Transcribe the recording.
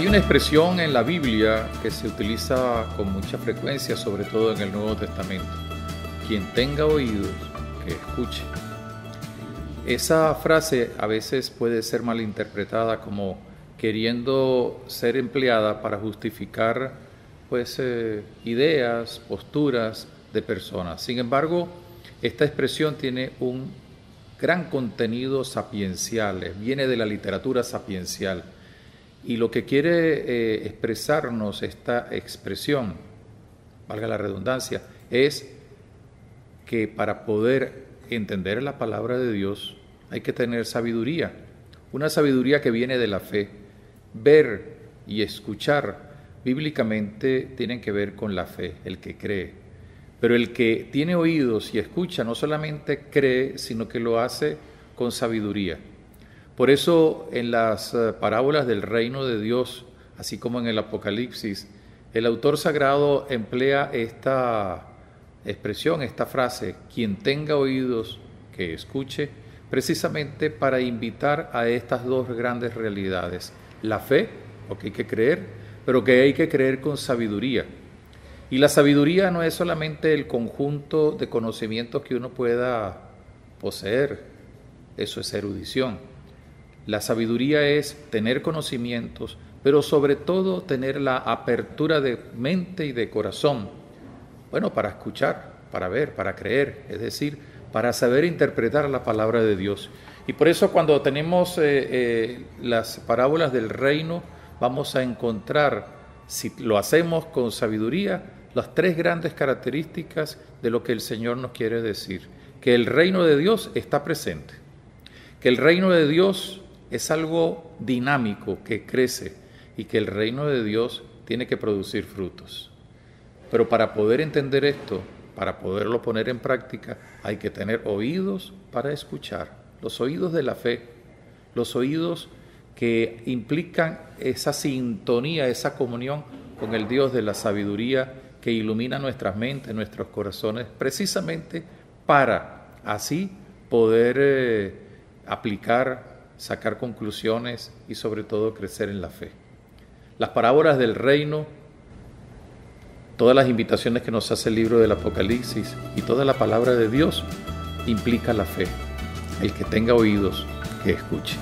una expresión en la Biblia que se utiliza con mucha frecuencia, sobre todo en el Nuevo Testamento. Quien tenga oídos, que escuche. Esa frase a veces puede ser malinterpretada como queriendo ser empleada para justificar pues eh, ideas, posturas de personas. Sin embargo, esta expresión tiene un gran contenido sapiencial, viene de la literatura sapiencial. Y lo que quiere eh, expresarnos esta expresión, valga la redundancia, es que para poder entender la palabra de Dios hay que tener sabiduría, una sabiduría que viene de la fe. Ver y escuchar bíblicamente tienen que ver con la fe, el que cree. Pero el que tiene oídos y escucha no solamente cree, sino que lo hace con sabiduría. Por eso en las eh, parábolas del reino de Dios, así como en el Apocalipsis, el autor sagrado emplea esta expresión, esta frase, quien tenga oídos que escuche, precisamente para invitar a estas dos grandes realidades, la fe, lo que hay que creer, pero que hay que creer con sabiduría. Y la sabiduría no es solamente el conjunto de conocimientos que uno pueda poseer, eso es erudición. La sabiduría es tener conocimientos, pero sobre todo tener la apertura de mente y de corazón, bueno, para escuchar, para ver, para creer, es decir, para saber interpretar la palabra de Dios. Y por eso cuando tenemos eh, eh, las parábolas del reino, vamos a encontrar, si lo hacemos con sabiduría, las tres grandes características de lo que el Señor nos quiere decir. Que el reino de Dios está presente, que el reino de Dios es algo dinámico que crece y que el reino de Dios tiene que producir frutos. Pero para poder entender esto, para poderlo poner en práctica, hay que tener oídos para escuchar, los oídos de la fe, los oídos que implican esa sintonía, esa comunión con el Dios de la sabiduría que ilumina nuestras mentes, nuestros corazones, precisamente para así poder eh, aplicar, sacar conclusiones y sobre todo crecer en la fe. Las parábolas del reino, todas las invitaciones que nos hace el libro del Apocalipsis y toda la palabra de Dios implica la fe. El que tenga oídos, que escuche.